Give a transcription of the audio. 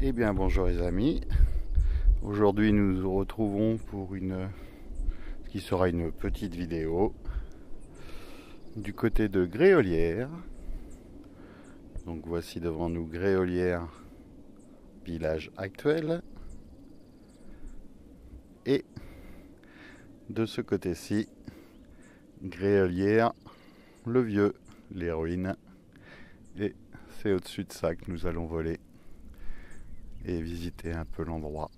Eh bien bonjour les amis. Aujourd'hui nous nous retrouvons pour une ce qui sera une petite vidéo du côté de Gréolière. Donc voici devant nous Gréolière, village actuel. Et de ce côté-ci, Gréolière, le vieux, l'héroïne. Et c'est au-dessus de ça que nous allons voler et visiter un peu l'endroit.